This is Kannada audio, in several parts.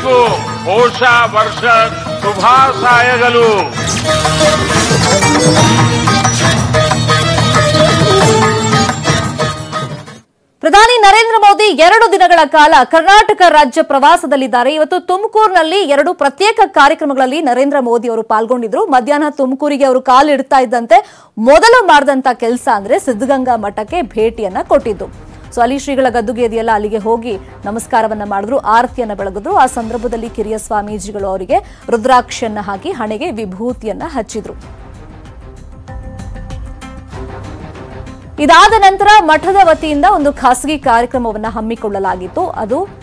ಎಲ್ಲರಿಗೂ ವರ್ಷ ಶುಭಾಶಯಗಳು. ಪ್ರಧಾನಿ ನರೇಂದ್ರ ಮೋದಿ ಎರಡು ದಿನಗಳ ಕಾಲ ಕರ್ನಾಟಕ ರಾಜ್ಯ ಪ್ರವಾಸದಲ್ಲಿದ್ದಾರೆ. ಇವತ್ತು ತುಮಕೂರಿನಲ್ಲಿ ಎರಡು ಪ್ರತ್ಯೇಕ ಕಾರ್ಯಕ್ರಮಗಳಲ್ಲಿ ನರೇಂದ್ರ ಮೋದಿ ಅವರು ಪಾಲ್ಗೊಂಡಿದ್ರು. ಮಧ್ಯಾಹ್ನ ತುಮಕೂರಿಗೆ ಅವರು ಕಾಲಿಡ್ತಾ ಇದ್ದಂತೆ ಮೊದಲು ಮಾಡಿದಂತ ಕೆಲಸ ಅಂದ್ರೆ ಸಿದ್ಧಗಂಗಾ ಮಠಕ್ಕೆ ಭೇಟಿಯನ್ನ ಕೊಟ್ಟಿದ್ದು. ಸೊ ಅಲ್ಲಿ ಶ್ರೀಗಳ ಗದ್ದುಗೆ ಇದೆಯಲ್ಲ ಅಲ್ಲಿಗೆ ಹೋಗಿ ನಮಸ್ಕಾರವನ್ನ ಮಾಡಿದ್ರು, ಆರತಿಯನ್ನ ಬೆಳಗಿದ್ರು. ಆ ಸಂದರ್ಭದಲ್ಲಿ ಕಿರಿಯ ಸ್ವಾಮೀಜಿಗಳು ಅವರಿಗೆ ರುದ್ರಾಕ್ಷಿಯನ್ನ ಹಾಕಿ ಹಣೆಗೆ ವಿಭೂತಿಯನ್ನ ಹಚ್ಚಿದ್ರು. ಇದಾದ ನಂತರ ಮಠದ ವತಿಯಿಂದ ಒಂದು ಖಾಸಗಿ ಕಾರ್ಯಕ್ರಮವನ್ನ ಹಮ್ಮಿಕೊಳ್ಳಲಾಗಿತ್ತು. ಅದು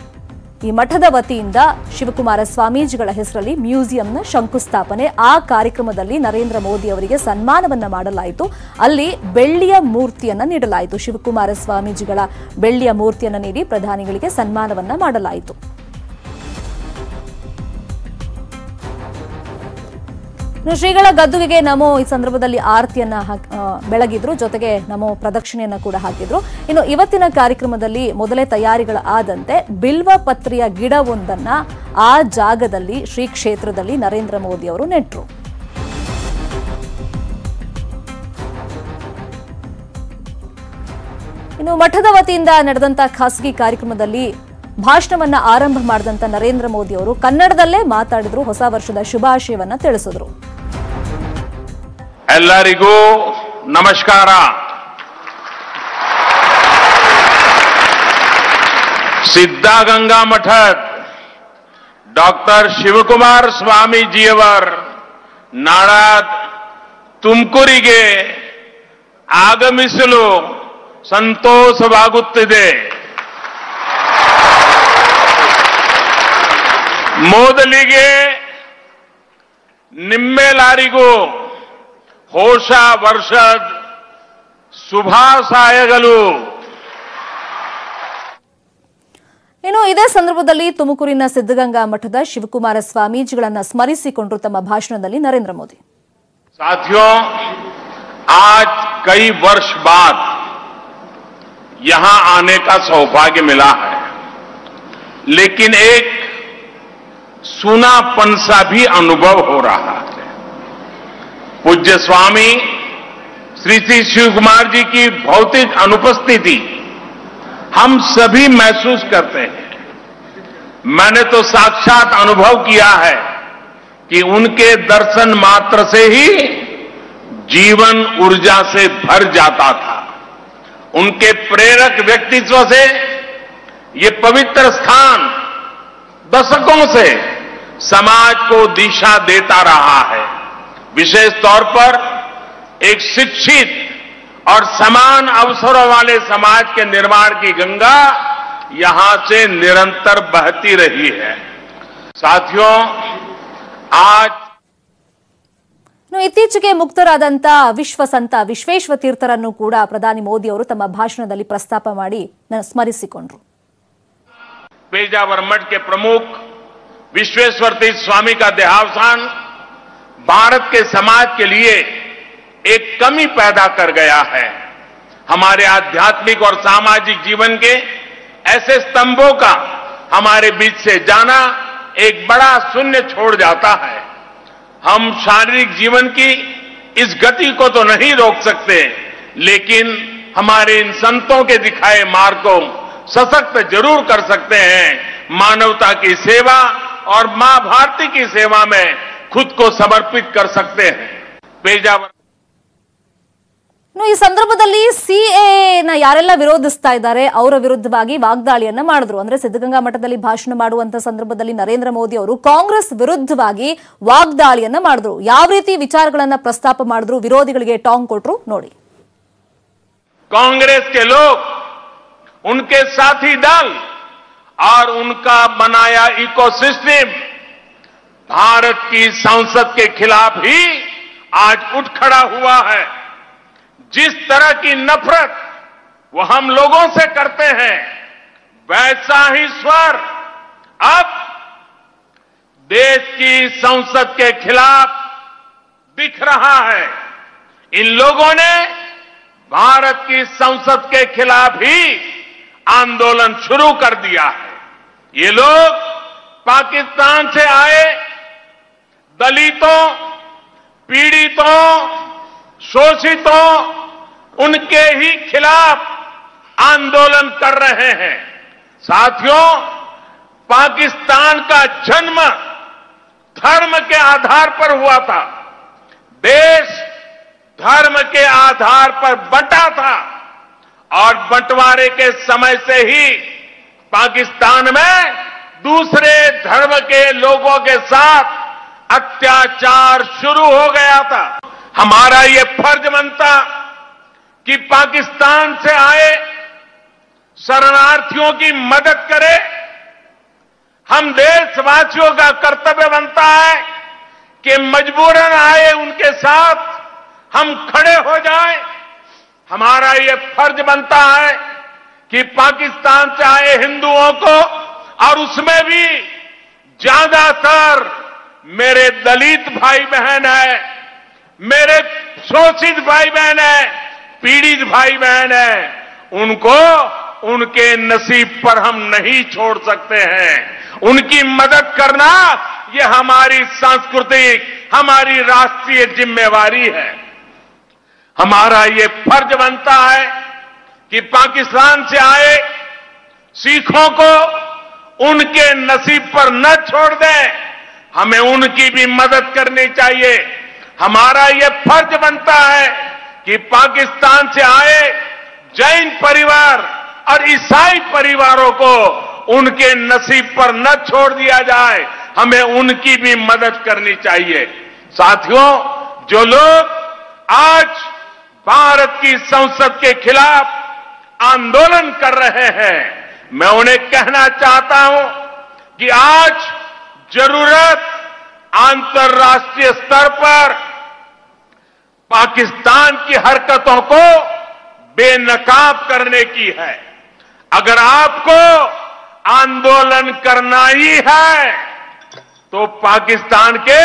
ಈ ಮಠದ ವತಿಯಿಂದ ಶಿವಕುಮಾರ ಸ್ವಾಮೀಜಿಗಳ ಹೆಸರಲ್ಲಿ ಮ್ಯೂಸಿಯಂನ ಶಂಕುಸ್ಥಾಪನೆ ಆ ಕಾರ್ಯಕ್ರಮದಲ್ಲಿ ನರೇಂದ್ರ ಮೋದಿ ಅವರಿಗೆ ಸನ್ಮಾನವನ್ನ ಮಾಡಲಾಯಿತು. ಅಲ್ಲಿ ಬೆಳ್ಳಿಯ ಮೂರ್ತಿಯನ್ನ ನೀಡಲಾಯಿತು. ಶಿವಕುಮಾರ ಸ್ವಾಮೀಜಿಗಳ ಬೆಳ್ಳಿಯ ಮೂರ್ತಿಯನ್ನ ನೀಡಿ ಪ್ರಧಾನಿಗಳಿಗೆ ಸನ್ಮಾನವನ್ನ ಮಾಡಲಾಯಿತು. ಶ್ರೀಗಳ ಗದ್ದುಗೆಗೆ ನಮೋ ಈ ಸಂದರ್ಭದಲ್ಲಿ ಆರತಿಯನ್ನ ಬೆಳಗಿದ್ರು. ಜೊತೆಗೆ ನಮೋ ಪ್ರದಕ್ಷಿಣೆಯನ್ನ ಕೂಡ ಹಾಕಿದ್ರು. ಇನ್ನು ಇವತ್ತಿನ ಕಾರ್ಯಕ್ರಮದಲ್ಲಿ ಮೊದಲೇ ತಯಾರಿಗಳ ಆದಂತೆ ಬಿಲ್ವ ಪತ್ರಿಯ ಗಿಡವೊಂದನ್ನ ಆ ಜಾಗದಲ್ಲಿ, ಶ್ರೀ ಕ್ಷೇತ್ರದಲ್ಲಿ ನರೇಂದ್ರ ಮೋದಿ ಅವರು ನೆಟ್ರು. ಇನ್ನು ಮಠದ ವತಿಯಿಂದ ನಡೆದಂತ ಖಾಸಗಿ ಕಾರ್ಯಕ್ರಮದಲ್ಲಿ ಭಾಷಣವನ್ನ ಆರಂಭ ಮಾಡಿದಂತ ನರೇಂದ್ರ ಮೋದಿ ಅವರು ಕನ್ನಡದಲ್ಲೇ ಮಾತಾಡಿದ್ರು, ಹೊಸ ವರ್ಷದ ಶುಭಾಶಯವನ್ನ ತಿಳಿಸಿದ್ರು. ಎಲ್ಲರಿಗೂ ನಮಸ್ಕಾರ. ಸಿದ್ಧಗಂಗಾ ಮಠದ ಡಾಕ್ಟರ್ ಶಿವಕುಮಾರ್ ಸ್ವಾಮೀಜಿಯವರ್ ನಾಡಾದ್ ತುಮಕೂರಿಗೆ ಆಗಮಿಸಲು ಸಂತೋಷವಾಗುತ್ತಿದೆ. ಮೊದಲಿಗೆ ನಿಮ್ಮೆಲ್ಲರಿಗೂ ಹೊಸ ವರ್ಷದ ಶುಭಾಶಯಗಳು ಇನ್ನು ಇದೇ ಸಂದರ್ಭದಲ್ಲಿ ತುಮಕೂರಿನ ಸಿದ್ಧಗಂಗಾ ಮಠದ ಶಿವಕುಮಾರ ಸ್ವಾಮೀಜಿಗಳನ್ನ ಸ್ಮರಿಸಿಕೊಂಡ್ರು ತಮ್ಮ ಭಾಷಣದಲ್ಲಿ ನರೇಂದ್ರ ಮೋದಿ साथियों आज कई वर्ष बाद यहां आने का सौभाग्य मिला है लेकिन एक सुनापन सा भी अनुभव हो रहा है पूज्य स्वामी श्री श्री शिव कुमार जी की भौतिक अनुपस्थिति हम सभी महसूस करते हैं। मैंने तो साक्षात अनुभव किया है कि उनके दर्शन मात्र से ही जीवन ऊर्जा से भर जाता था। उनके प्रेरक व्यक्तित्व से ये पवित्र स्थान दशकों से समाज को दिशा देता रहा है। विशेष तौर पर एक शिक्षित और समान अवसरों वाले समाज के निर्माण की गंगा यहां से निरंतर बहती रही है साथियों आज ಇನ್ನು ಇತ್ತೀಚೆಗೆ ಮುಕ್ತರಾದಂತ ವಿಶ್ವ ಸಂತ ವಿಶ್ವೇಶ್ವ ತೀರ್ಥರನ್ನು ಕೂಡ ಪ್ರಧಾನಿ ಮೋದಿ ಅವರು ತಮ್ಮ ಭಾಷಣದಲ್ಲಿ ಪ್ರಸ್ತಾಪ ಮಾಡಿ ನ- ಸ್ಮರಿಸಿಕೊಂಡ್ರು पेजावर मठ के प्रमुख विश्वेश्वर तीर्थ स्वामी का देहावसान भारत के समाज के लिए एक कमी पैदा कर गया है। हमारे आध्यात्मिक और सामाजिक जीवन के ऐसे स्तंभों का हमारे बीच से जाना एक बड़ा शून्य छोड़ जाता है। हम शारीरिक जीवन की इस गति को तो नहीं रोक सकते, लेकिन हमारे इन संतों के दिखाए मार्ग को सशक्त ज़रूर कर सकते हैं। मानवता की सेवा और माँ भारती की सेवा में खुद को समर्पित कर सकते हैं पेजावर ಇನ್ನು ಈ ಸಂದರ್ಭದಲ್ಲಿ ಸಿಎ ನ ಯಾರೆಲ್ಲ ವಿರೋಧಿಸ್ತಾ ಇದ್ದಾರೆ ಅವರ ವಿರುದ್ಧವಾಗಿ ವಾಗ್ದಾಳಿಯನ್ನ ಮಾಡಿದ್ರು ಅಂದ್ರೆ ಸಿದ್ಧಗಂಗಾ ಮಠದಲ್ಲಿ ಭಾಷಣ ಮಾಡುವಂತ ಸಂದರ್ಭದಲ್ಲಿ ನರೇಂದ್ರ ಮೋದಿ ಅವರು ಕಾಂಗ್ರೆಸ್ ವಿರುದ್ಧವಾಗಿ ವಾಗ್ದಾಳಿಯನ್ನ ಮಾಡಿದ್ರು ಯಾವ ರೀತಿ ವಿಚಾರಗಳನ್ನ ಪ್ರಸ್ತಾಪ ಮಾಡಿದ್ರು ವಿರೋಧಿಗಳಿಗೆ ಟಾಂಗ್ ಕೊಟ್ರು ನೋಡಿ कांग्रेस के लोग उनके साथी दल और उनका बनाया इकोसिस्टम भारत की संसद के खिलाफ ही आज उठ खड़ा हुआ है। जिस तरह की नफरत वो हम लोगों से करते हैं, वैसा ही स्वर अब देश की संसद के खिलाफ दिख रहा है। इन लोगों ने भारत की संसद के खिलाफ ही आंदोलन शुरू कर दिया है। ये लोग पाकिस्तान से आए दलितों, पीड़ितों, शोषितों, उनके ही खिलाफ आंदोलन कर रहे हैं। साथियों, पाकिस्तान का जन्म धर्म के आधार पर हुआ था। देश धर्म के आधार पर बंटा था और बंटवारे के समय से ही पाकिस्तान में दूसरे धर्म के लोगों के साथ अत्याचार शुरू हो गया था। हमारा ये फ़र्ज़ बनता कि पाकिस्तान से आए, शरणार्थियों की मदद करें। हम देशवासियों का कर्तव्य बनता है कि मजबूरन आए उनके साथ, हम खड़े हो जाएँ। हमारा ये फ़र्ज़ बनता है कि पाकिस्तान से आए हिंदुओं को और उसमें भी ज़्यादातर मेरे दलित भाई बहन है, मेरे शोषित भाई बहन है, पीड़ित भाई बहन है, उनको उनके नसीब पर हम नहीं छोड़ सकते हैं। उनकी मदद करना ये हमारी सांस्कृतिक, हमारी राष्ट्रीय जिम्मेवारी है। हमारा ये फ़र्ज़ बनता है कि पाकिस्तान से आए सिखों को उनके नसीब पर न छोड़ दें। हमें उनकी भी मदद करनी चाहिए। हमारा ये फ़र्ज़ बनता है कि पाकिस्तान से आए जैन परिवार और ईसाई परिवारों को उनके नसीब पर न छोड़ दिया जाए। हमें उनकी भी मदद करनी चाहिए। साथियों, जो लोग आज भारत की संसद के खिलाफ आंदोलन कर रहे हैं, मैं उन्हें कहना चाहता हूँ कि आज ज़रूरत अंतर्राष्ट्रीय स्तर पर पाकिस्तान की हरकतों को बेनकाब करने की है। अगर आपको आंदोलन करना ही है तो पाकिस्तान के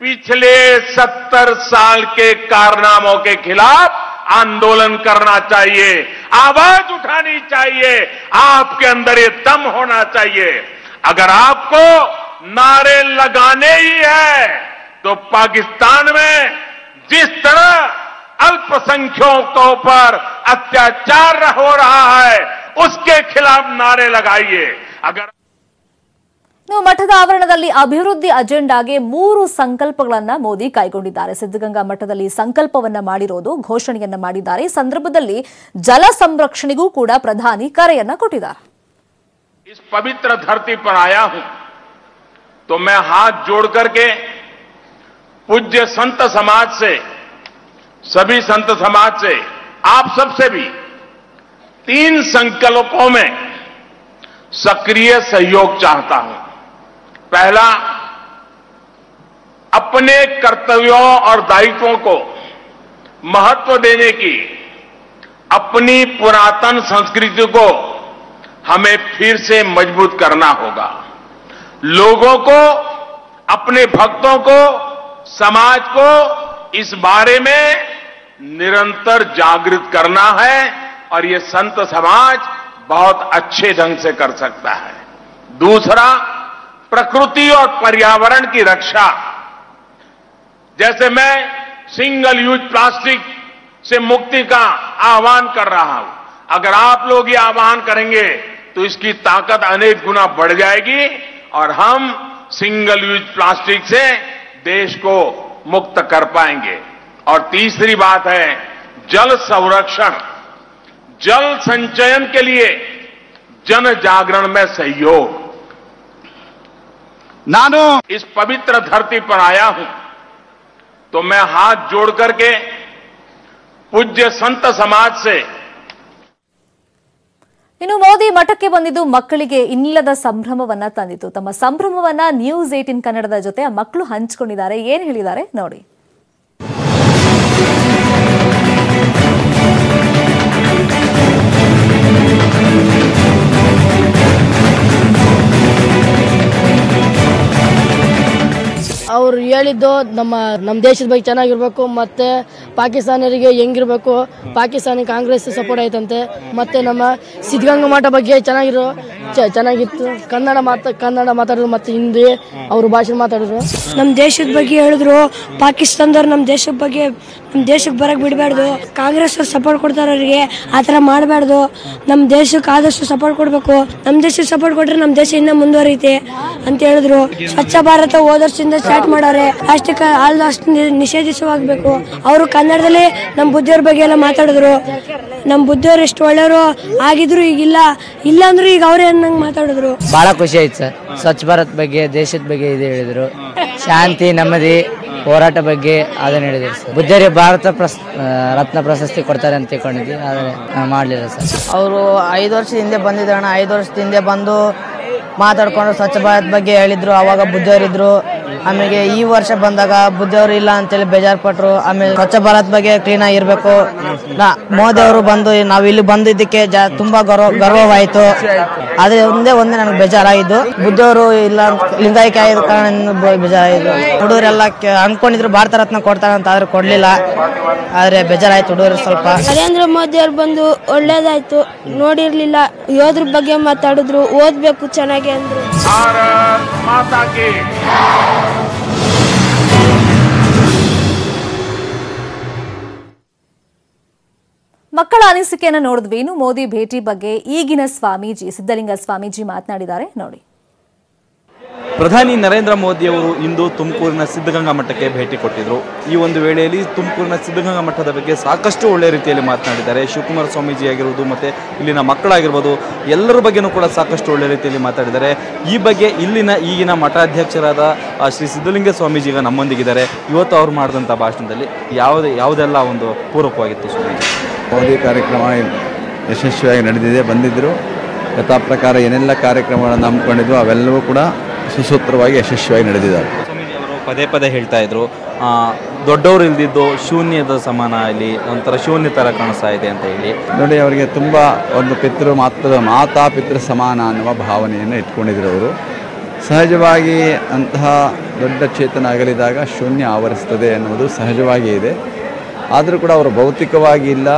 पिछले सत्तर साल के कारनामों के खिलाफ आंदोलन करना चाहिए, आवाज़ उठानी चाहिए, आपके अंदर ये दम होना चाहिए। अगर आपको नारे लगाने ही है तो पाकिस्तान में जिस तरह अल्पसंख्यकों पर अत्याचार हो रहा है उसके खिलाफ नारे लगाइए अगर ಇನ್ನು ಮಠದ ಆವರಣದಲ್ಲಿ ಅಭಿವೃದ್ಧಿ ಅಜೆಂಡಾಗೆ ಮೂರು ಸಂಕಲ್ಪಗಳನ್ನ ಮೋದಿ ಕೈಗೊಂಡಿದ್ದಾರೆ ಸಿದ್ದಗಂಗಾ ಮಠದಲ್ಲಿ ಸಂಕಲ್ಪವನ್ನ ಮಾಡಿರೋದು ಘೋಷಣೆಯನ್ನ ಮಾಡಿದ್ದಾರೆ ಈ ಸಂದರ್ಭದಲ್ಲಿ ಜಲ ಸಂರಕ್ಷಣೆಗೂ ಕೂಡ ಪ್ರಧಾನಿ ಕರೆಯನ್ನ ಕೊಟ್ಟಿದ್ದಾರೆ तो मैं हाथ जोड़ करके पूज्य संत समाज से, सभी संत समाज से, आप सबसे भी तीन संकल्पों में सक्रिय सहयोग चाहता हूँ। पहला, अपने कर्तव्यों और दायित्वों को महत्व देने की, अपनी पुरातन संस्कृति को हमें फिर से मज़बूत करना होगा। लोगों को, अपने भक्तों को, समाज को इस बारे में निरंतर जागृत करना है और ये संत समाज बहुत अच्छे ढंग से कर सकता है। दूसरा, प्रकृति और पर्यावरण की रक्षा। जैसे मैं सिंगल यूज़ प्लास्टिक से मुक्ति का आह्वान कर रहा हूँ। अगर आप लोग ये आह्वान करेंगे तो इसकी ताकत अनेक गुना बढ़ जाएगी। और हम सिंगल यूज़ प्लास्टिक से देश को मुक्त कर पाएँगे। और तीसरी बात है जल संरक्षण। जल संचयन के लिए जन जागरण में सहयोग। ನಾನು इस पवित्र धरती पर आया हूँ तो मैं हाथ जोड़ करके पूज्य संत समाज से ಇನ್ನು ಮೋದಿ ಮಠಕ್ಕೆ ಬಂದಿದ್ದು ಮಕ್ಕಳಿಗೆ ಇನ್ನಿಲ್ಲದ ಸಂಭ್ರಮವನ್ನ ತಂದಿತು ತಮ್ಮ ಸಂಭ್ರಮವನ್ನ ನ್ಯೂಸ್ ಏಟಿನ್ ಕನ್ನಡದ ಜೊತೆ ಮಕ್ಕಳು ಹಂಚಿಕೊಂಡಿದ್ದಾರೆ. ಏನ್ ಹೇಳಿದ್ದಾರೆ? ನೋಡಿ. ಹೇಳಿದ್ದು ನಮ್ಮ ನಮ್ಮ ದೇಶದ ಬಗ್ಗೆ ಚೆನ್ನಾಗಿರ್ಬೇಕು, ಮತ್ತೆ ಪಾಕಿಸ್ತಾನರಿಗೆ ಹೆಂಗಿರ್ಬೇಕು, ಪಾಕಿಸ್ತಾನಿ ಕಾಂಗ್ರೆಸ್ ಸಪೋರ್ಟ್ ಆಯ್ತಂತೆ, ಮತ್ತೆ ನಮ್ಮ ಸಿದ್ಧಗಂಗಾ ಮಠ ಬಗ್ಗೆ ಚೆನ್ನಾಗಿರೋ ಚೆನ್ನಾಗಿತ್ತು. ಕನ್ನಡ ಮಾತ, ಕನ್ನಡ ಮಾತಾಡಿದ್ರು ಮತ್ತೆ ಹಿಂದಿ, ಅವ್ರ ಭಾಷೆ ಮಾತಾಡಿದ್ರು ನಮ್ಮ ದೇಶದ ಬಗ್ಗೆ ಹೇಳಿದ್ರು, ಪಾಕಿಸ್ತಾನದವ್ರು ನಮ್ಮ ದೇಶದ ಬಗ್ಗೆ ದೇಶಕ್ಕೆ ಬರಕ್ ಬಿಡಬಾರ್ದು. ಕಾಂಗ್ರೆಸ್ ಸಪೋರ್ಟ್ ಕೊಡ್ತಾರೆ ಅವರಿಗೆ, ಆ ಥರ ಮಾಡಬಾರ್ದು. ನಮ್ಮ ದೇಶಕ್ಕೆ ಆದಷ್ಟು ಸಪೋರ್ಟ್ ಕೊಡಬೇಕು. ನಮ್ಮ ದೇಶಕ್ಕೆ ಸಪೋರ್ಟ್ ಕೊಟ್ರೆ ನಮ್ಮ ದೇಶ ಇನ್ನೂ ಮುಂದುವರಿಯುತ್ತೆ ಅಂತ ಹೇಳಿದ್ರು. ಸ್ವಚ್ಛ ಭಾರತ ಹೋದ ಸ್ಟಾರ್ಟ್ ಮಾಡೋರೆ ಪ್ಲಾಸ್ಟಿಕ್ ಆಲ್ ಅಷ್ಟು ನಿಷೇಧಿಸುವಾಗಬೇಕು. ಅವರು ಕನ್ನಡದಲ್ಲಿ ನಮ್ಮ ಬುದ್ಧಿಯವ್ರ ಬಗ್ಗೆ ಎಲ್ಲ ಮಾತಾಡಿದ್ರು. ನಮ್ಮ ಬುದ್ಧಿಯವ್ರು ಎಷ್ಟು ಒಳ್ಳೆಯವರು ಆಗಿದ್ರು ಈಗಿಲ್ಲ ಇಲ್ಲ ಅಂದ್ರೂ ಈಗ ಅವರೇ ಅನ್ನಂಗೆ ಮಾತಾಡಿದ್ರು. ಬಹಳ ಖುಷಿ ಆಯ್ತು ಸರ್. ಸ್ವಚ್ಛ ಭಾರತ್ ಬಗ್ಗೆ, ದೇಶದ ಬಗ್ಗೆ ಇದು ಹೇಳಿದ್ರು. ಶಾಂತಿ, ನೆಮ್ಮದಿ. ಹೋರಾಟ ಬಗ್ಗೆ ಅದನ್ನು ಹೇಳಿದೆ ಸರ್. ಬುದ್ಧರಿಗೆ ಭಾರತ ರತ್ನ ಪ್ರಶಸ್ತಿ ಕೊಡ್ತಾರೆ ಅಂತ ತಿಳ್ಕೊಂಡಿದ್ವಿ, ಆದರೆ ಮಾಡಲಿಲ್ಲ ಸರ್. ಅವರು ಐದು ವರ್ಷ ಹಿಂದೆ ಬಂದಿದ್ದಣ್ಣ ಐದು ವರ್ಷದ ಹಿಂದೆ ಬಂದು ಮಾತಾಡಿಕೊಂಡು ಸ್ವಚ್ಛ ಭಾರತ್ ಬಗ್ಗೆ ಹೇಳಿದ್ರು. ಅವಾಗ ಬುದ್ಧಿಯವರಿದ್ರು ಆಮೇಲೆ ಈ ವರ್ಷ ಬಂದಾಗ ಬುದ್ಧಿಯವರು ಇಲ್ಲ ಅಂತೇಳಿ ಬೇಜಾರು ಪಟ್ರು. ಆಮೇಲೆ ಸ್ವಚ್ಛ ಭಾರತ್ ಬಗ್ಗೆ ಕ್ಲೀನ್ ಆಗಿರ್ಬೇಕು ಮೋದಿ ಅವರು ಬಂದು ನಾವು ಇಲ್ಲಿ ಬಂದಿದ್ದಕ್ಕೆ ತುಂಬಾ ಗೌರವ, ಗರ್ವವಾಯಿತು. ಅದೇ ಒಂದೇ ಒಂದೇ ನನಗೆ ಬೇಜಾರಾಗಿದ್ದು. ಬುದ್ಧಿಯವರು ಇಲ್ಲ ಲಿಂಗಾಯಕ ಆಗಿದ ಕಾರಣ ಬೇಜಾರಾಯಿತು ಹುಡುಗರೆಲ್ಲ ಅನ್ಕೊಂಡಿದ್ರು ಭಾರತ ರತ್ನ ಕೊಡ್ತಾರೆ ಅಂತ ಆದ್ರೆ ಕೊಡ್ಲಿಲ್ಲ. ಆದ್ರೆ ಬೇಜಾರಾಯ್ತು ಹುಡುಗರು ಸ್ವಲ್ಪ. ನರೇಂದ್ರ ಮೋದಿ ಅವ್ರು ಬಂದು ಒಳ್ಳೇದಾಯ್ತು. ನೋಡಿರ್ಲಿಲ್ಲ. ಯೋದ್ರ ಬಗ್ಗೆ ಮಾತಾಡಿದ್ರು. ಓದ್ಬೇಕು ಚೆನ್ನಾಗಿ ಅಂದ್ರು. भारत माता की ಮಕ್ಕಳ ಅನಿಸಿಕೆಯನ್ನು ನೋಡಿದ್ವಿ ಇನ್ನು ಮೋದಿ ಭೇಟಿ ಬಗ್ಗೆ ಈಗಿನ ಸ್ವಾಮೀಜಿ ಸಿದ್ದಲಿಂಗ ಸ್ವಾಮೀಜಿ ಮಾತನಾಡಿದ್ದಾರೆ ನೋಡಿ ಪ್ರಧಾನಿ ನರೇಂದ್ರ ಮೋದಿಯವರು ಇಂದು ತುಮಕೂರಿನ ಸಿದ್ಧಗಂಗಾ ಮಠಕ್ಕೆ ಭೇಟಿ ಕೊಟ್ಟಿದ್ರು. ಈ ಒಂದು ವೇಳೆಯಲ್ಲಿ ತುಮಕೂರಿನ ಸಿದ್ಧಗಂಗಾ ಮಠದ ಬಗ್ಗೆ ಸಾಕಷ್ಟು ಒಳ್ಳೆಯ ರೀತಿಯಲ್ಲಿ ಮಾತನಾಡಿದ್ದಾರೆ. ಶಿವಕುಮಾರ ಸ್ವಾಮೀಜಿ ಆಗಿರ್ಬೋದು ಮತ್ತು ಇಲ್ಲಿನ ಮಕ್ಕಳಾಗಿರ್ಬೋದು, ಎಲ್ಲರ ಬಗ್ಗೆನೂ ಕೂಡ ಸಾಕಷ್ಟು ಒಳ್ಳೆಯ ರೀತಿಯಲ್ಲಿ ಮಾತಾಡಿದ್ದಾರೆ. ಈ ಬಗ್ಗೆ ಇಲ್ಲಿನ ಈಗಿನ ಮಠಾಧ್ಯಕ್ಷರಾದ ಶ್ರೀ ಸಿದ್ಧಲಿಂಗ ಸ್ವಾಮೀಜಿ ಈಗ ನಮ್ಮೊಂದಿಗಿದ್ದಾರೆ. ಇವತ್ತು ಅವ್ರು ಮಾಡಿದಂಥ ಭಾಷಣದಲ್ಲಿ ಯಾವುದೇ, ಯಾವುದೆಲ್ಲ ಒಂದು ಪೂರಕವಾಗಿತ್ತು ಸ್ವಾಮೀಜಿ? ಮೋದಿ ಕಾರ್ಯಕ್ರಮ ಯಶಸ್ವಿಯಾಗಿ ನಡೆದಿದೆ ಬಂದಿದ್ದರು ಯಥಾ ಪ್ರಕಾರ ಏನೆಲ್ಲ ಕಾರ್ಯಕ್ರಮಗಳನ್ನು ಹಮ್ಮಿಕೊಂಡಿದ್ವು ಅವೆಲ್ಲವೂ ಕೂಡ ಸುಸೂತ್ರವಾಗಿ ಯಶಸ್ವಿಯಾಗಿ ನಡೆದಿದ್ದಾರೆ. ಪದೇ ಪದೇ ಹೇಳ್ತಾ ಇದ್ರು ದೊಡ್ಡವರು ಇಲ್ದಿದ್ದು ಶೂನ್ಯದ ಸಮಾನ ಇಲ್ಲಿ ಒಂಥರ ಶೂನ್ಯ ಥರ ಕಾಣಿಸ್ತಾ ಇದೆ ಅಂತ ಹೇಳಿ. ನೋಡಿ ಅವರಿಗೆ ತುಂಬ ಒಂದು ಪಿತೃ ಮಾತೃ ಮಾತಾ ಪಿತೃ ಸಮಾನ ಅನ್ನುವ ಭಾವನೆಯನ್ನು ಇಟ್ಕೊಂಡಿದ್ರು ಅವರು. ಸಹಜವಾಗಿ ಅಂತಹ ದೊಡ್ಡ ಚೇತನ ಅಗಲಿದಾಗ ಶೂನ್ಯ ಆವರಿಸ್ತದೆ ಅನ್ನೋದು ಸಹಜವಾಗಿ ಇದೆ. ಆದರೂ ಕೂಡ ಅವರು ಭೌತಿಕವಾಗಿ ಇಲ್ಲ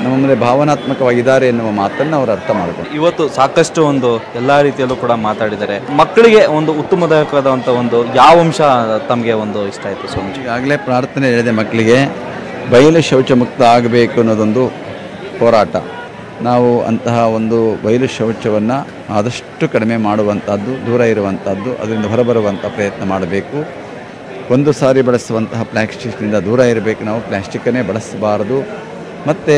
ನಮ್ಮ ಮುಂದೆ ಭಾವನಾತ್ಮಕವಾಗಿದ್ದಾರೆ ಎನ್ನುವ ಮಾತನ್ನು ಅವರು ಅರ್ಥ ಮಾಡಿಕೊಂಡು ಇವತ್ತು ಸಾಕಷ್ಟು ಒಂದು ಎಲ್ಲ ರೀತಿಯಲ್ಲೂ ಕೂಡ ಮಾತಾಡಿದ್ದಾರೆ ಮಕ್ಕಳಿಗೆ ಒಂದು ಉತ್ತಮದಾಯಕವಾದಂಥ ಒಂದು ಯಾವ ಅಂಶ ತಮಗೆ ಒಂದು ಇಷ್ಟ ಆಯಿತು ಸ್ವಾಮೀಜಿ? ಈಗಾಗಲೇ ಪ್ರಾರ್ಥನೆ ಹೇಳಿದೆ ಮಕ್ಕಳಿಗೆ ಬಯಲು ಶೌಚ ಮುಕ್ತ ಆಗಬೇಕು ಅನ್ನೋದೊಂದು ಹೋರಾಟ. ನಾವು ಅಂತಹ ಒಂದು ಬಯಲು ಶೌಚವನ್ನು ಆದಷ್ಟು ಕಡಿಮೆ ಮಾಡುವಂಥದ್ದು ದೂರ ಇರುವಂಥದ್ದು ಅದರಿಂದ ಹೊರಬರುವಂಥ ಪ್ರಯತ್ನ ಮಾಡಬೇಕು. ಒಂದು ಸಾರಿ ಬಳಸುವಂತಹ ಪ್ಲಾಸ್ಟಿಕ್ನಿಂದ ದೂರ ಇರಬೇಕು. ನಾವು ಪ್ಲಾಸ್ಟಿಕ್ಕನ್ನೇ ಬಳಸಬಾರದು. ಮತ್ತು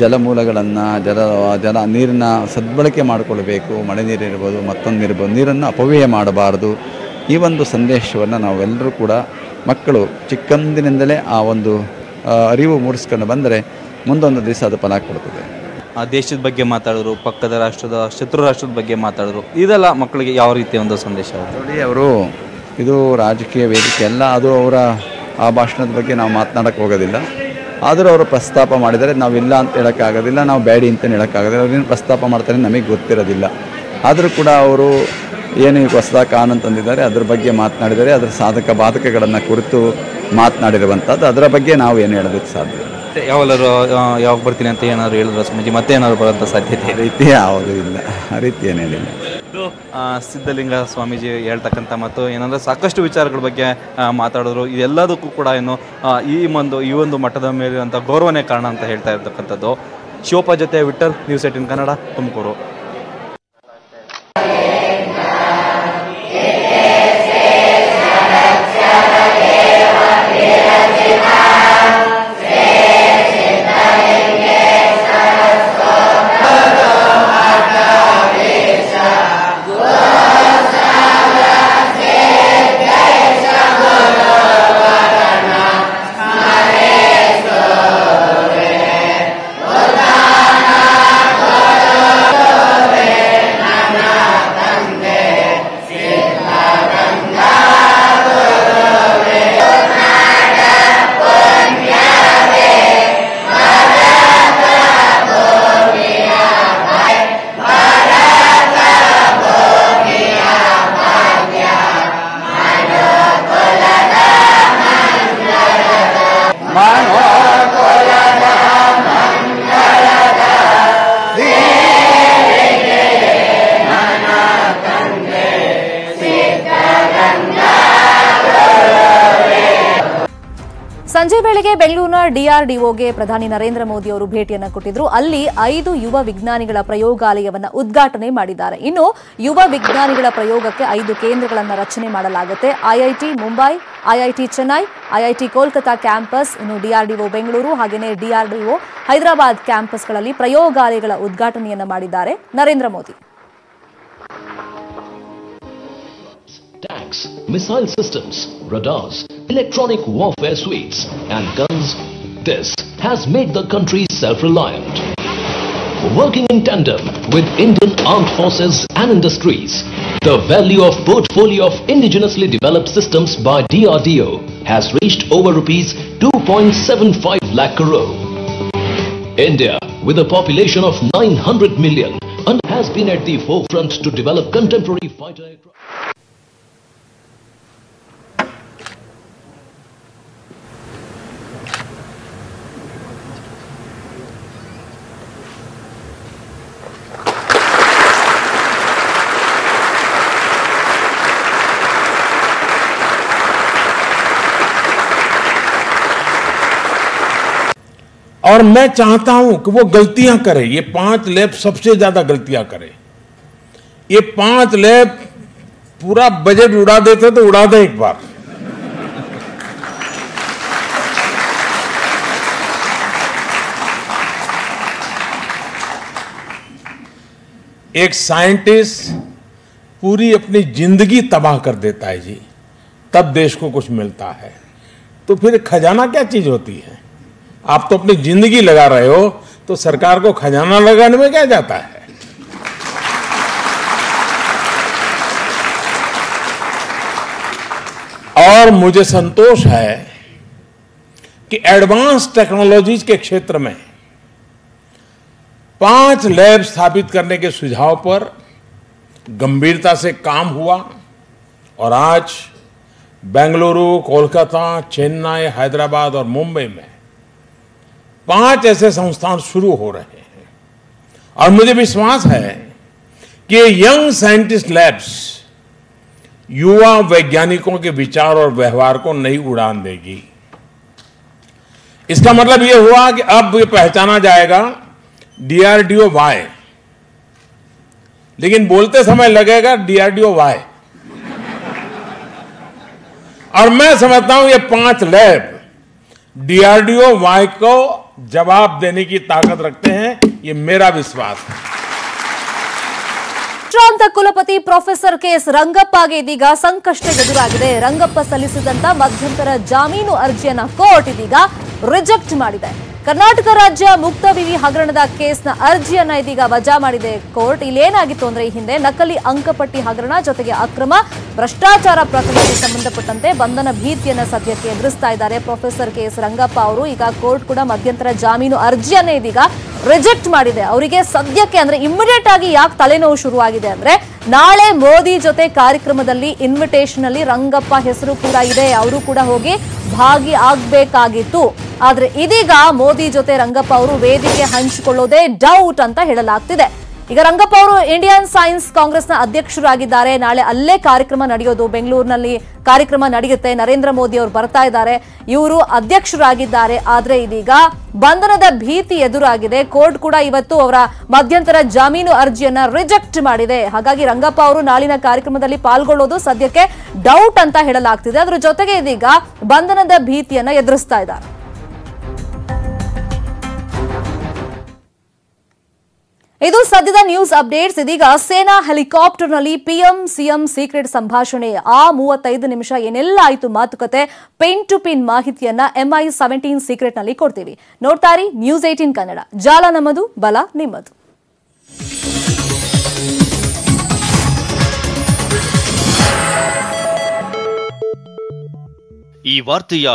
ಜಲಮೂಲಗಳನ್ನು ಜಲ ಜಲ ನೀರಿನ ಸದ್ಬಳಕೆ ಮಾಡಿಕೊಳ್ಬೇಕು ಮಳೆ ನೀರಿರ್ಬೋದು ಮತ್ತೊಂದು ಇರ್ಬೋದು ನೀರನ್ನು ಅಪವ್ಯಯ ಮಾಡಬಾರದು. ಈ ಒಂದು ಸಂದೇಶವನ್ನು ನಾವೆಲ್ಲರೂ ಕೂಡ ಮಕ್ಕಳು ಚಿಕ್ಕಂದಿನಿಂದಲೇ ಆ ಒಂದು ಅರಿವು ಮೂಡಿಸ್ಕೊಂಡು ಬಂದರೆ ಮುಂದೊಂದು ದಿವಸ ಅದು ಫಲ ಕೊಡ್ತದೆ. ಆ ದೇಶದ ಬಗ್ಗೆ ಮಾತಾಡಿದ್ರು ಪಕ್ಕದ ರಾಷ್ಟ್ರದ ಶತ್ರು ರಾಷ್ಟ್ರದ ಬಗ್ಗೆ ಮಾತಾಡಿದ್ರು ಇದೆಲ್ಲ ಮಕ್ಕಳಿಗೆ ಯಾವ ರೀತಿಯ ಒಂದು ಸಂದೇಶ ನೋಡಿ ಅವರು ಇದು ರಾಜಕೀಯ ವೇದಿಕೆ ಅಲ್ಲ ಅದು ಅವರ ಆ ಭಾಷಣದ ಬಗ್ಗೆ ನಾವು ಮಾತನಾಡಕ್ಕೆ ಹೋಗೋದಿಲ್ಲ. ಆದರೂ ಅವರು ಪ್ರಸ್ತಾಪ ಮಾಡಿದರೆ ನಾವಿಲ್ಲ ಅಂತ ಹೇಳೋಕ್ಕಾಗೋದಿಲ್ಲ ನಾವು ಬ್ಯಾಡಿ ಅಂತ ಹೇಳೋಕ್ಕಾಗೋದಿಲ್ಲ ಅವ್ರೇನು ಪ್ರಸ್ತಾಪ ಮಾಡ್ತಾರೆ ನಮಗೆ ಗೊತ್ತಿರೋದಿಲ್ಲ. ಆದರೂ ಕೂಡ ಅವರು ಏನು ಈಗ ಹೊಸದಾಗಿ ಕಾನೂನು ತಂದಿದ್ದಾರೆ ಅದ್ರ ಬಗ್ಗೆ ಮಾತನಾಡಿದರೆ ಅದರ ಸಾಧಕ ಬಾಧಕಗಳನ್ನು ಕುರಿತು ಮಾತನಾಡಿರುವಂಥದ್ದು ಅದರ ಬಗ್ಗೆ ನಾವು ಏನು ಹೇಳೋದಕ್ಕೆ ಸಾಧ್ಯ. ಯಾವಾಗಲೂ ಯಾವಾಗ ಬರ್ತೀನಿ ಅಂತ ಏನಾದ್ರು ಹೇಳಿದ್ರೆ ಸ್ವಾಮೀಜಿ ಮತ್ತೆ ಏನಾದರೂ ಬರೋಂಥ ಸಾಧ್ಯತೆ ರೀತಿ ಯಾವುದೂ ಇಲ್ಲ ಆ ರೀತಿ ಏನೇನಿಲ್ಲ ಸಿದ್ಧಲಿಂಗ ಸ್ವಾಮೀಜಿ ಹೇಳ್ತಕ್ಕಂಥ ಮತ್ತು ಏನಂದ್ರೆ ಸಾಕಷ್ಟು ವಿಚಾರಗಳ ಬಗ್ಗೆ ಮಾತಾಡಿದ್ರು. ಇದೆಲ್ಲದಕ್ಕೂ ಕೂಡ ಏನು ಈ ಒಂದು ಈ ಒಂದು ಮಠದ ಮೇಲಿರುವಂಥ ಗೌರವನೇ ಕಾರಣ ಅಂತ ಹೇಳ್ತಾ ಇರ್ತಕ್ಕಂಥದ್ದು. ಶಿವಪ್ಪ ಜೊತೆ ವಿಠಲ್ ನ್ಯೂಸ್ ಏಟಿನ್ ಕನ್ನಡ ತುಮಕೂರು ಿ. ಡಿಆರ್ಡಿಒಗೆ ಪ್ರಧಾನಿ ನರೇಂದ್ರ ಮೋದಿ ಅವರು ಭೇಟಿಯನ್ನು ಕೊಟ್ಟಿದ್ರು. ಅಲ್ಲಿ ಐದು ಯುವ ವಿಜ್ಞಾನಿಗಳ ಪ್ರಯೋಗಾಲಯವನ್ನು ಉದ್ಘಾಟನೆ ಮಾಡಿದ್ದಾರೆ. ಇನ್ನು ಯುವ ವಿಜ್ಞಾನಿಗಳ ಪ್ರಯೋಗಕ್ಕೆ ಐದು ಕೇಂದ್ರಗಳನ್ನು ರಚನೆ ಮಾಡಲಾಗುತ್ತೆ. IIT Mumbai IIT Chennai IIT Kolkata campus ಇನ್ನು ಡಿಆರ್ಡಿಒ ಬೆಂಗಳೂರು ಹಾಗೆಯೇ ಡಿಆರ್ಡಿಒ ಹೈದರಾಬಾದ್ ಕ್ಯಾಂಪಸ್ಗಳಲ್ಲಿ ಪ್ರಯೋಗಾಲಯಗಳ ಉದ್ಘಾಟನೆಯನ್ನು ಮಾಡಿದ್ದಾರೆ Narendra Modi. Tanks, missile systems, radars, electronic warfare suites, and guns. This has made the country self-reliant. Working in tandem with Indian armed forces and industries, the value of portfolio of indigenously developed systems by DRDO has reached over rupees 2.75 lakh crore. India, with a population of 900 million, and has been at the forefront to develop contemporary fighter aircraft. और मैं चाहता हूँ कि वो गलतियाँ करे। ये पाँच लैब सबसे ज़्यादा गलतियाँ करे। ये पाँच लैब पूरा बजट उड़ा देते तो उड़ा दे एक बार। एक साइंटिस्ट पूरी अपनी ज़िंदगी तबाह कर देता है जी। तब देश को कुछ मिलता है। तो फिर खजाना क्या चीज़ होती है? आप तो अपनी ज़िंदगी लगा रहे हो तो सरकार को खजाना लगाने में क्या जाता है? और मुझे संतोष है कि एडवांस टेक्नोलॉजीज़ के क्षेत्र में पाँच लैब स्थापित करने के सुझाव पर गंभीरता से काम हुआ, और आज बेंगलुरु, कोलकाता, चेन्नई, हैदराबाद और मुंबई में पाँच ऐसे संस्थान शुरू हो रहे हैं। और मुझे विश्वास है कि यंग साइंटिस्ट लैब्स युवा वैज्ञानिकों के विचार और व्यवहार को नई उड़ान देगी। इसका मतलब यह हुआ कि अब ये पहचाना जाएगा डीआरडीओ वाई लेकिन बोलते समय लगेगा डीआरडीओ वाई और मैं समझता हूँ ये पाँच लैब डीआरडीओ वाई को जवाब देने की ताकत रखते हैं ये मेरा विश्वास है ವಿಶ್ರಾಂತ ಕುಲಪತಿ ಪ್ರೊಫೆಸರ್ ಕೆಎಸ್ ರಂಗಪ್ಪಗೆ ಇದೀಗ ಸಂಕಷ್ಟ ಎದುರಾಗಿದೆ ರಂಗಪ್ಪ ಸಲ್ಲಿಸಿದಂತ ಮಧ್ಯಂತರ ಜಾಮೀನು ಅರ್ಜಿಯನ್ನ ಕೋರ್ಟ್ ಇದೀಗ ರಿಜೆಕ್ಟ್ ಮಾಡಿದೆ ಕರ್ನಾಟಕ ರಾಜ್ಯ ಮುಕ್ತ ವಿವಿ ಹಗರಣದ ಕೇಸ್ನ ಅರ್ಜಿಯನ್ನ ಇದೀಗ ವಜಾ ಮಾಡಿದೆ. ಕೋರ್ಟ್ ಇಲ್ಲೇನಾಗಿತ್ತು ಅಂದ್ರೆ ಈ ಹಿಂದೆ ನಕಲಿ ಅಂಕಪಟ್ಟಿ ಹಗರಣ ಜೊತೆಗೆ ಅಕ್ರಮ ಭ್ರಷ್ಟಾಚಾರ ಪ್ರಕರಣಕ್ಕೆ ಸಂಬಂಧಪಟ್ಟಂತೆ ಬಂಧನ ಭೀತಿಯನ್ನ ಸದ್ಯಕ್ಕೆ ಎದುರಿಸ್ತಾ ಇದ್ದಾರೆ. ಪ್ರೊಫೆಸರ್ ಕೆ ರಂಗಪ್ಪ ಅವರು ಈಗ ಕೋರ್ಟ್ ಕೂಡ ಮಧ್ಯಂತರ ಜಾಮೀನು ಅರ್ಜಿಯನ್ನೇ ಇದೀಗ ರಿಜೆಕ್ಟ್ ಮಾಡಿದೆ. ಅವರಿಗೆ ಸದ್ಯಕ್ಕೆ ಅಂದ್ರೆ ಇಮಿಡಿಯೇಟ್ ಆಗಿ ಯಾಕೆ ತಲೆನೋವು ಶುರುವಾಗಿದೆ ಅಂದ್ರೆ ನಾಳೆ ಮೋದಿ ಜೊತೆ ಕಾರ್ಯಕ್ರಮದಲ್ಲಿ ಇನ್ವಿಟೇಷನ್ ಅಲ್ಲಿ ರಂಗಪ್ಪ ಹೆಸರು ಕೂಡ ಇದೆ. ಅವರು ಕೂಡ ಹೋಗಿ ಭಾಗಿ ಆಗ್ಬೇಕಾಗಿತ್ತು. ಆದ್ರೆ ಇದೀಗ ಮೋದಿ ಜೊತೆ ರಂಗಪ್ಪ ಅವರು ವೇದಿಕೆ ಹಂಚಿಕೊಳ್ಳೋದೇ ಡೌಟ್ ಅಂತ ಹೇಳಲಾಗ್ತಿದೆ. ಈಗ ರಂಗಪ್ಪ ಅವರು ಇಂಡಿಯನ್ ಸೈನ್ಸ್ ಕಾಂಗ್ರೆಸ್ನ ಅಧ್ಯಕ್ಷರಾಗಿದ್ದಾರೆ. ನಾಳೆ ಅಲ್ಲೇ ಕಾರ್ಯಕ್ರಮ ನಡೆಯೋದು ಬೆಂಗಳೂರಿನಲ್ಲಿ ಕಾರ್ಯಕ್ರಮ ನಡೆಯುತ್ತೆ. ನರೇಂದ್ರ ಮೋದಿ ಅವರು ಬರ್ತಾ ಇದ್ದಾರೆ. ಇವರು ಅಧ್ಯಕ್ಷರಾಗಿದ್ದಾರೆ. ಆದ್ರೆ ಇದೀಗ ಬಂಧನದ ಭೀತಿ ಎದುರಾಗಿದೆ. ಕೋರ್ಟ್ ಕೂಡ ಇವತ್ತು ಅವರ ಮಧ್ಯಂತರ ಜಾಮೀನು ಅರ್ಜಿಯನ್ನ ರಿಜೆಕ್ಟ್ ಮಾಡಿದೆ. ಹಾಗಾಗಿ ರಂಗಪ್ಪ ಅವರು ನಾಳಿನ ಕಾರ್ಯಕ್ರಮದಲ್ಲಿ ಪಾಲ್ಗೊಳ್ಳೋದು ಸದ್ಯಕ್ಕೆ ಡೌಟ್ ಅಂತ ಹೇಳಲಾಗ್ತಿದೆ. ಅದ್ರ ಜೊತೆಗೆ ಇದೀಗ ಬಂಧನದ ಭೀತಿಯನ್ನ ಎದುರಿಸ್ತಾ ಇದ್ದಾರೆ. ಇದು ಸದ್ಯದ ನ್ಯೂಸ್ ಅಪ್ಡೇಟ್ಸ್ ಇದೀಗ ಸೇನಾ ಹೆಲಿಕಾಪ್ಟರ್ನಲ್ಲಿ ಪಿಎಂ ಸಿಎಂ ಸೀಕ್ರೆಟ್ ಸಂಭಾಷಣೆ. ಆ ಮೂವತ್ತೈದು ನಿಮಿಷ ಏನೆಲ್ಲ ಆಯಿತು ಮಾತುಕತೆ? ಪಿನ್ ಟು ಪಿನ್ ಮಾಹಿತಿಯನ್ನ ಎಂಐ ಸೆವೆಂಟೀನ್ ಸೀಕ್ರೆಟ್ನಲ್ಲಿ ಕೊಡ್ತೀವಿ. ನೋಡ್ತಾರಿ ನ್ಯೂಸ್ ಏಟೀನ್ ಕನ್ನಡ. ಜಾಲ ನಮ್ಮದು, ಬಲ ನಿಮ್ಮದು. ಈ ವಾರ್ತೆಯ